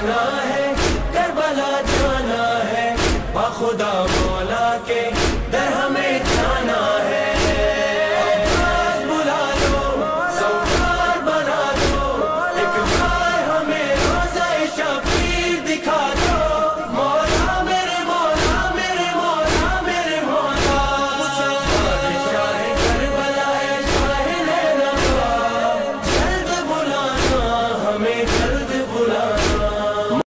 جانا ہے کربلا جانا ہے بخدا مولا کے درہم